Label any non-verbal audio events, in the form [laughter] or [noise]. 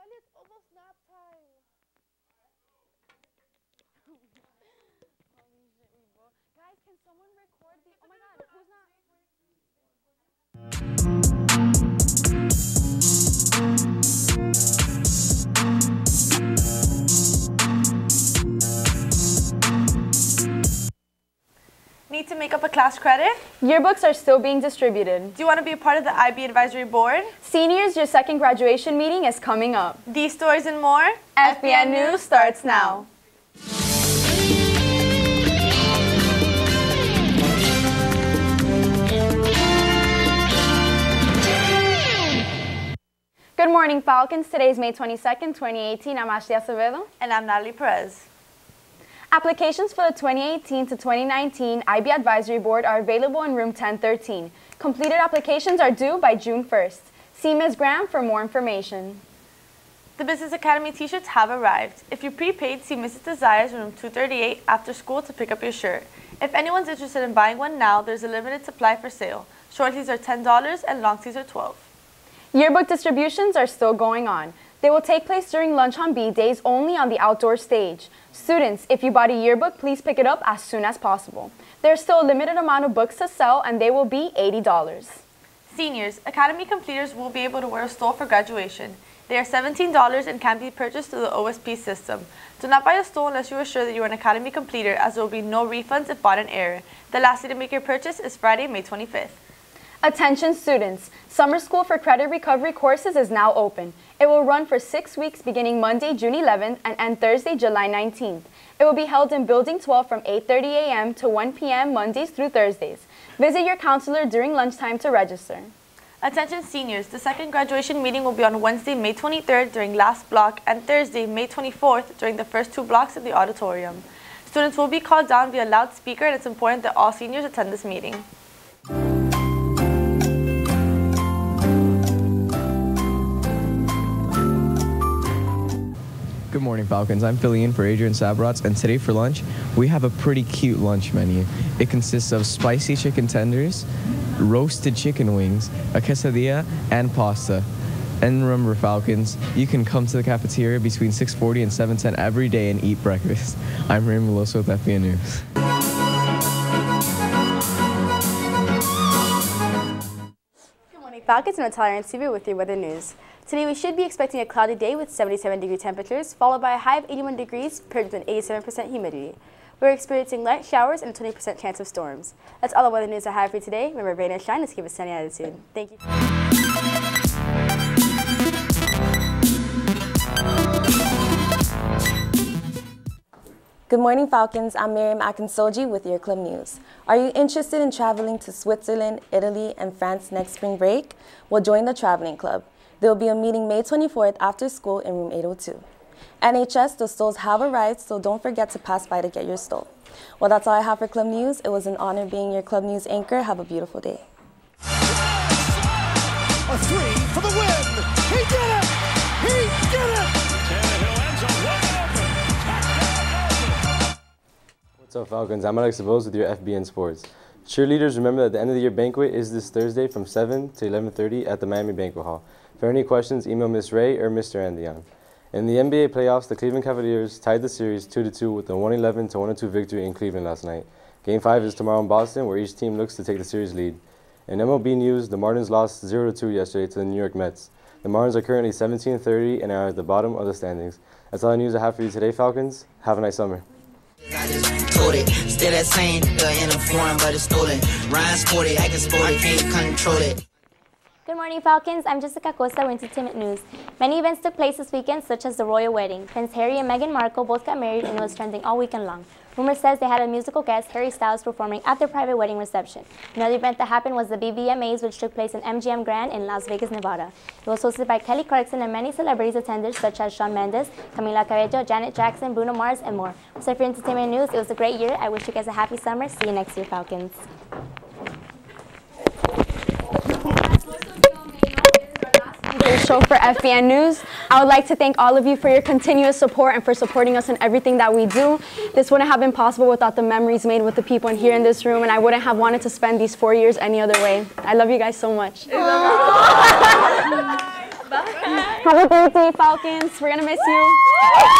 Dali, it's almost nap time. [laughs] Both. Guys, can someone record the? Oh my god, Need to make up a class credit? Yearbooks are still being distributed. Do you want to be a part of the IB advisory board? Seniors, your second graduation meeting is coming up. These stories and more? FBN News starts now. Good morning, Falcons. Today is May 22nd, 2018. I'm Ashley Acevedo. And I'm Natalie Perez. Applications for the 2018 to 2019 IB Advisory Board are available in room 1013. Completed applications are due by June 1st. See Ms. Graham for more information. The Business Academy t-shirts have arrived. If you prepaid, see Mrs. Desires room 238 after school to pick up your shirt. If anyone's interested in buying one now, there's a limited supply for sale. Short sleeves are $10 and long sleeves are 12 Yearbook distributions are still going on. They will take place during Lunch on B days only on the outdoor stage. Students, if you bought a yearbook, please pick it up as soon as possible. There's still a limited amount of books to sell and they will be $80. Seniors, Academy completers will be able to wear a stole for graduation. They are $17 and can be purchased through the OSP system. Do not buy a stole unless you are sure that you are an Academy completer as there will be no refunds if bought in error. The last day to make your purchase is Friday, May 25th. Attention students, summer school for credit recovery courses is now open. It will run for six weeks beginning Monday, June 11th and end Thursday, July 19th. It will be held in Building 12 from 8.30 a.m. to 1 p.m. Mondays through Thursdays. Visit your counselor during lunchtime to register. Attention seniors, the second graduation meeting will be on Wednesday, May 23rd during last block and Thursday, May 24th during the first two blocks in the auditorium. Students will be called down via loudspeaker and it's important that all seniors attend this meeting. Morning, Falcons. I'm filling in for Adrian Sabrats, and today for lunch, we have a pretty cute lunch menu. It consists of spicy chicken tenders, roasted chicken wings, a quesadilla, and pasta. And remember, Falcons, you can come to the cafeteria between 6:40 and 7:10 every day and eat breakfast. [laughs] I'm Raymond Meloso with FBN News. Falcons. I'm Natalia Ancivio with your weather news. Today we should be expecting a cloudy day with 77 degree temperatures, followed by a high of 81 degrees, paired with an 87% humidity. We're experiencing light showers and a 20% chance of storms. That's all the weather news I have for you today. Remember, rain and shine, let's keep a sunny attitude. Thank you. Good morning, Falcons. I'm Miriam Akinsoji with your club news. Are you interested in traveling to Switzerland, Italy, and France next spring break? Well, join the traveling club. There will be a meeting May 24th after school in room 802. NHS, the stoles have arrived, so don't forget to pass by to get your stole. Well, that's all I have for club news. It was an honor being your club news anchor. Have a beautiful day. A three for the win. Up, Falcons? I'm Alex Savos with your FBN Sports. Cheerleaders, remember that the end of the year banquet is this Thursday from 7 to 11:30 at the Miami Banquet Hall. For any questions, email Miss Ray or Mr. Andion. In the NBA playoffs, the Cleveland Cavaliers tied the series 2-2 with a 111 to 102 victory in Cleveland last night. Game 5 is tomorrow in Boston, where each team looks to take the series lead. In MLB news, the Marlins lost 0-2 yesterday to the New York Mets. The Marlins are currently 17-30 and are at the bottom of the standings. That's all the news I have for you today, Falcons. Have a nice summer. It. Still that same nigga in a foreign, but it's stolen. Ryan sporty, I can sport it, can't control it. Good morning, Falcons. I'm Jessica Costa with Entertainment News. Many events took place this weekend, such as the royal wedding. Prince Harry and Meghan Markle both got married, and it was trending all weekend long. Rumor says they had a musical guest, Harry Styles, performing at their private wedding reception. Another event that happened was the BBMAs, which took place in MGM Grand in Las Vegas, Nevada. It was hosted by Kelly Clarkson, and many celebrities attended, such as Shawn Mendes, Camila Cabello, Janet Jackson, Bruno Mars, and more. So for Entertainment News, it was a great year. I wish you guys a happy summer. See you next year, Falcons. show for FBN News. I would like to thank all of you for your continuous support and for supporting us in everything that we do. This wouldn't have been possible without the memories made with the people in here in this room, and I wouldn't have wanted to spend these four years any other way. I love you guys so much. Bye. [laughs] Have a great day, Falcons. We're gonna miss you.